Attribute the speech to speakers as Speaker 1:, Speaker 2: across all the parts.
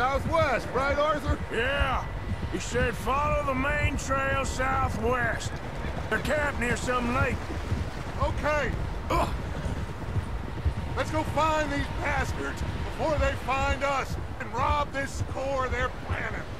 Speaker 1: Southwest, right, Arthur?
Speaker 2: Yeah. He said follow the main trail southwest. They're camped near some lake.
Speaker 1: Okay. Ugh. Let's go find these bastards before they find us and rob this core they're planning. What's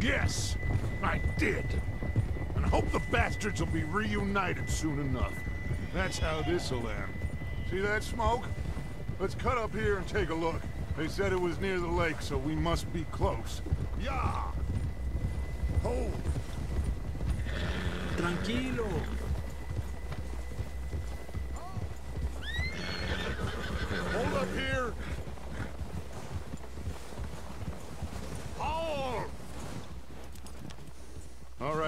Speaker 1: Yes, I did. And I hope the bastards will be reunited soon enough. That's how this'll end. See that smoke? Let's cut up here and take a look. They said it was near the lake, so we must be close. Yeah! Hold!
Speaker 3: Tranquilo.
Speaker 1: Hold up here! Hold! All right,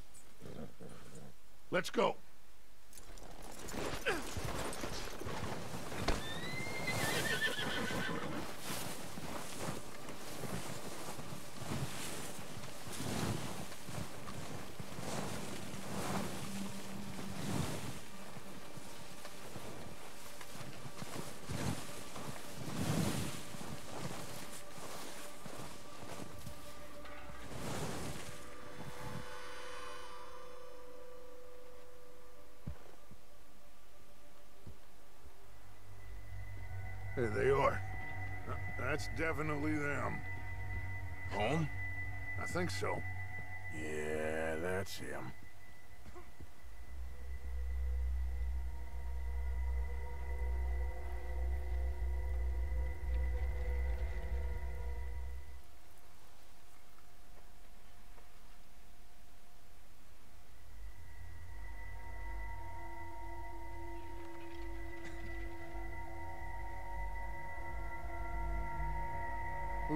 Speaker 1: Let's go. There they are. Uh, That's definitely them.
Speaker 4: Home?
Speaker 1: I think so. Yeah, that's him.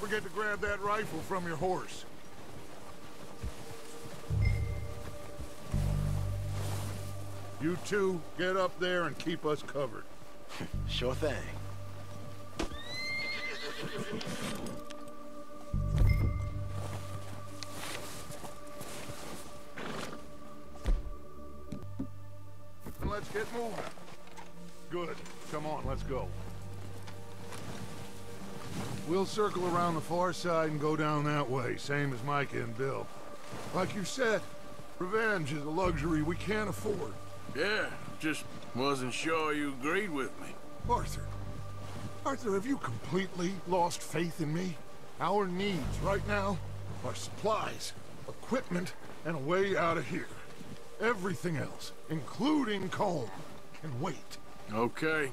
Speaker 1: Forget to grab that rifle from your horse. You two, get up there and keep us covered.
Speaker 5: Sure thing.
Speaker 1: And let's get moving. Good. Come on, let's go. We'll circle around the far side and go down that way, same as Mike and Bill. Like you said, revenge is a luxury we can't afford.
Speaker 2: Yeah, just wasn't sure you agreed with me.
Speaker 1: Arthur. Arthur, have you completely lost faith in me? Our needs right now are supplies, equipment, and a way out of here. Everything else, including Colm, can wait.
Speaker 2: Okay.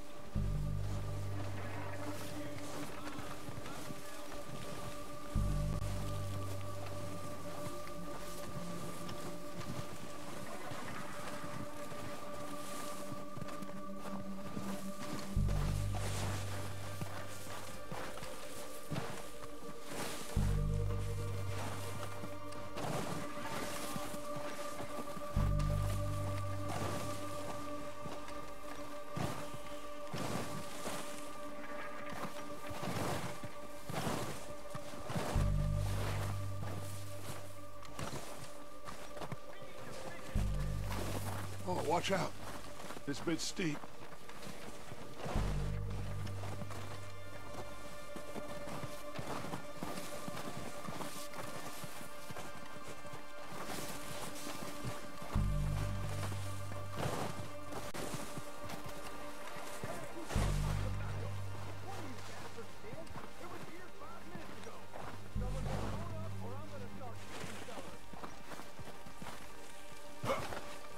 Speaker 1: Bit's steep.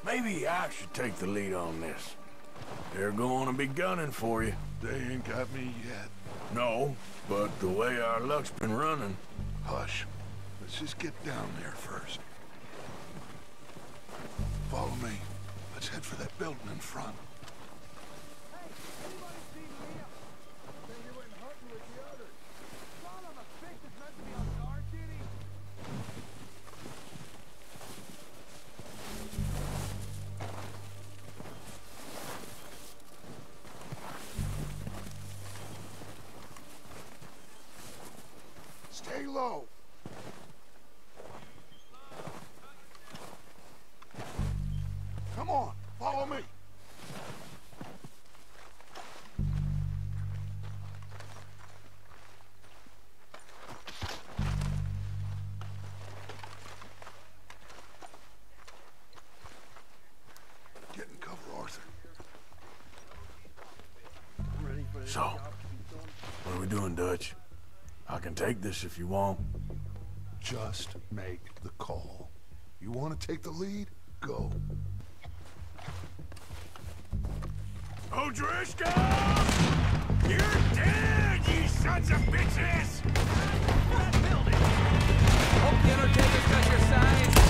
Speaker 2: Maybe I should take the lead on this. They're going to be gunning for you.
Speaker 1: They ain't got me yet.
Speaker 2: No, but the way our luck's been running,
Speaker 1: Hush. Let's just get down there first. Follow me. Let's head for that building in front.
Speaker 2: So. What are we doing, Dutch? I can take this if you want.
Speaker 1: Just make the call. You want to take the lead? Go.
Speaker 2: O'Driscoll! You're dead, you sons of bitches!
Speaker 6: Hope the Undertaker's got your side.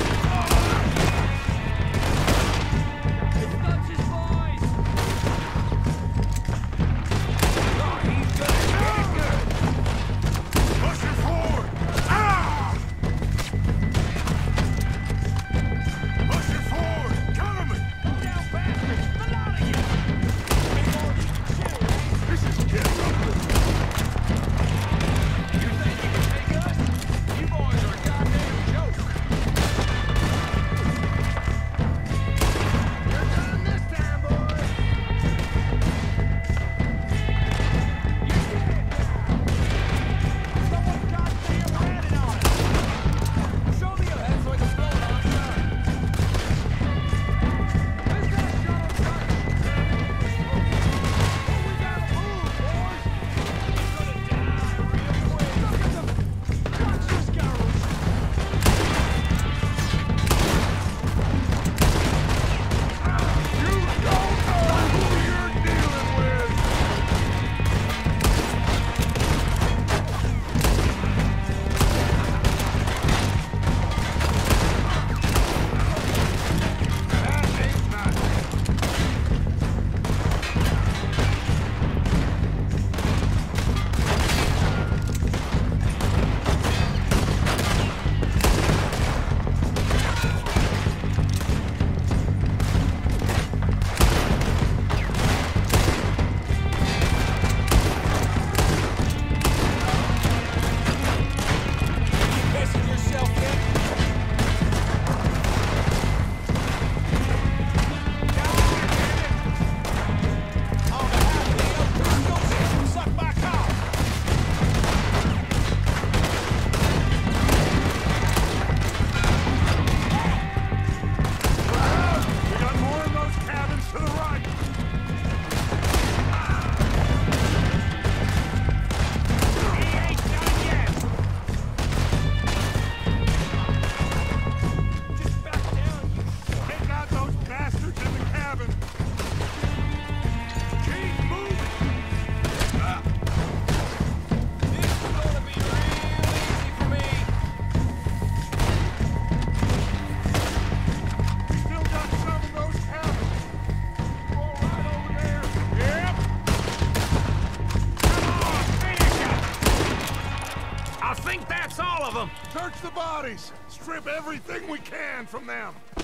Speaker 1: Everything we can from them!
Speaker 6: Do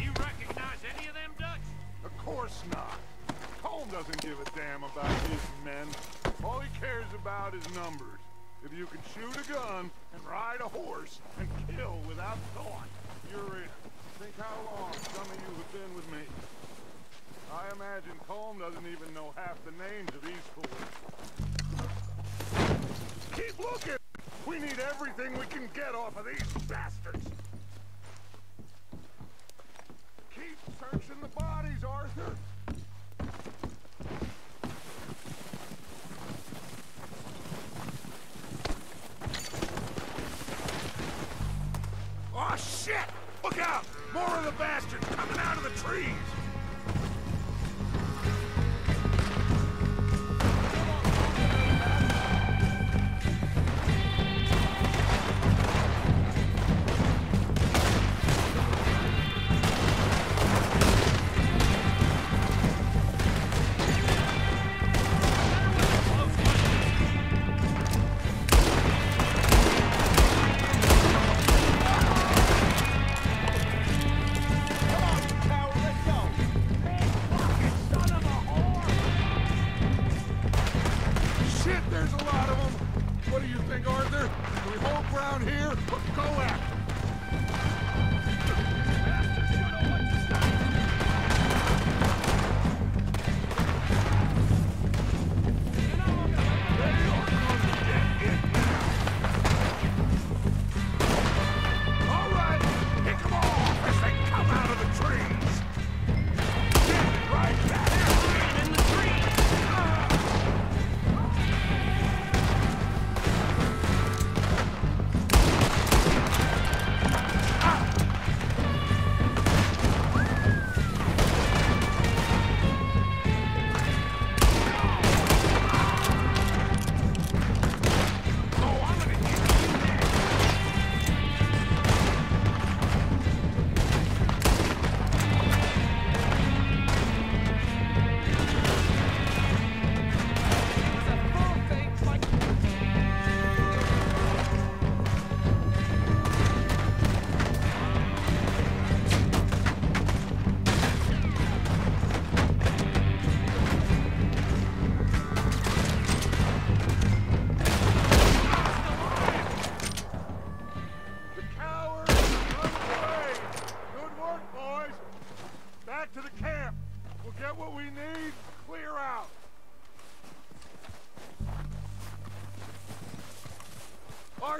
Speaker 6: You recognize any of them, Dutch?
Speaker 1: Of course not. Colm doesn't give a damn about his men. All he cares about is numbers. If you can shoot a gun and ride a horse and kill without thought, you're in. Think how long some of you have been with me. I imagine Colm doesn't even know half the names of these fools. Keep looking! We need everything we can get off of these bastards! Keep searching the bodies, Arthur! Oh, shit! Look out! More of the bastards coming out of the trees!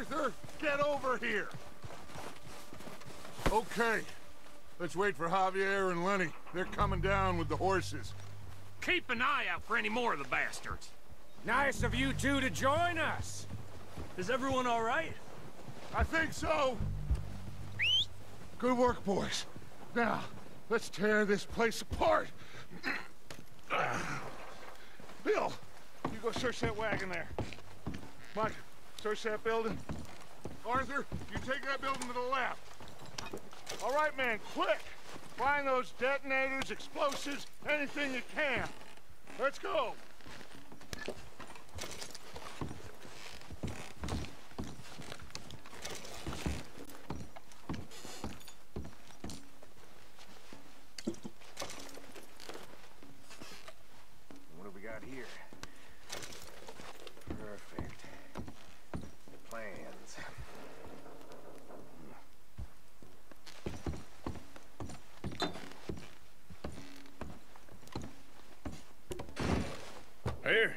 Speaker 1: Arthur, get over here. Okay. Let's wait for Javier and Lenny. They're coming down with the horses.
Speaker 6: Keep an eye out for any more of the bastards.
Speaker 7: Nice of you two to join us. Is everyone all right?
Speaker 1: I think so. Good work, boys. Now, let's tear this place apart. Bill, you go search that wagon there. Mike, search that building. Arthur, you take that building to the left. All right, man, quick. Find those detonators, explosives, anything you can. Let's go.
Speaker 4: What do we got here? Perfect. Plans.
Speaker 2: Here.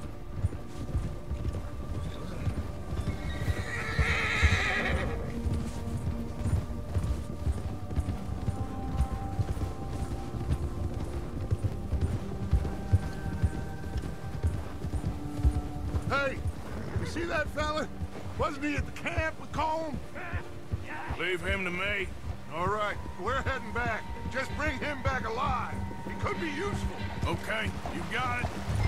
Speaker 1: See that fella? Wasn't he at the camp with Colm?
Speaker 2: Leave him to me.
Speaker 1: All right, we're heading back. Just bring him back alive. He could be useful.
Speaker 2: Okay, you got it.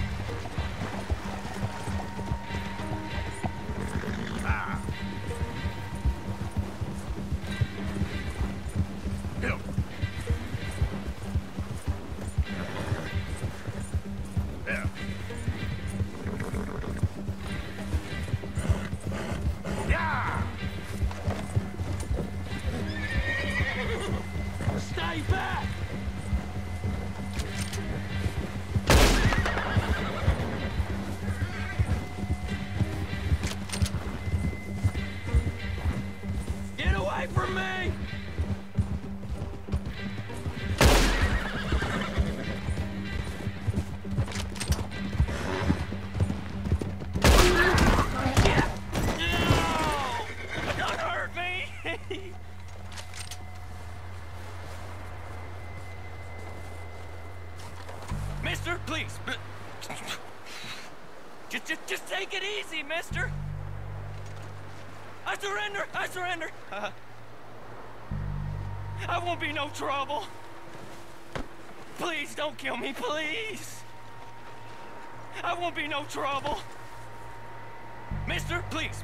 Speaker 7: No trouble. Please don't kill me, please. I won't be no trouble. Mister, please.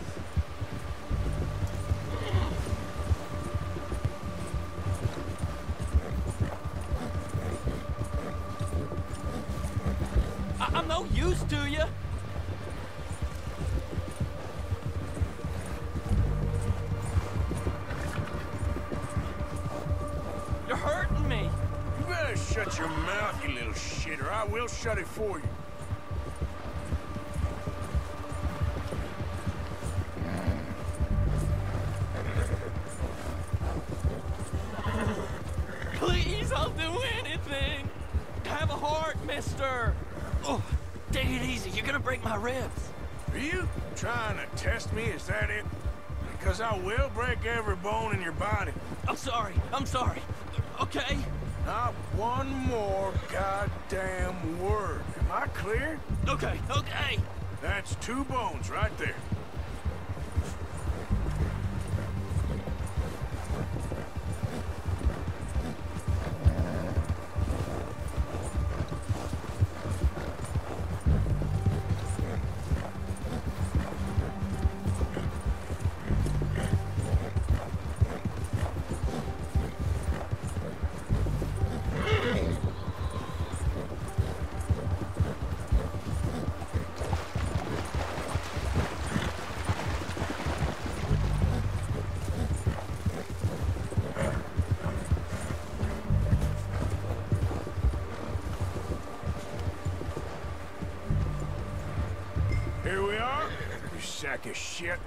Speaker 7: No use to you. You're hurting me.
Speaker 2: You better shut your mouth, you little shitter. I will shut it for you. Goddamn word. Am I clear?
Speaker 6: Okay, okay.
Speaker 2: That's two bones right there. Sack of shit.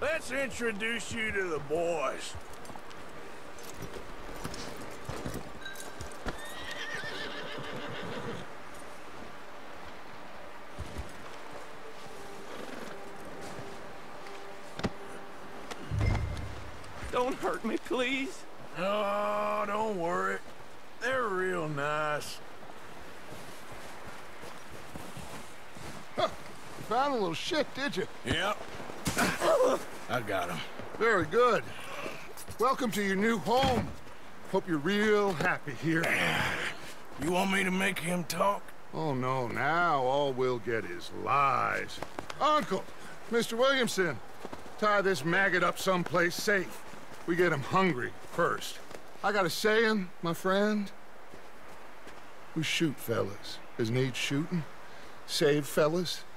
Speaker 2: Let's introduce you to the boys.
Speaker 6: Don't hurt me, please.
Speaker 2: Oh, don't worry. They're real nice.
Speaker 1: Found a little shit, did you?
Speaker 2: Yep. I got him.
Speaker 1: Very good. Welcome to your new home. Hope you're real happy here.
Speaker 2: You want me to make him talk?
Speaker 1: Oh, no, now all we'll get is lies. Uncle, Mr. Williamson, tie this maggot up someplace safe. We get him hungry first. I got a saying, my friend. We shoot fellas as need shooting, save fellas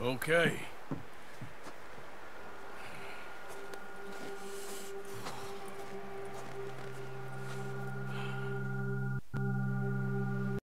Speaker 2: Okay.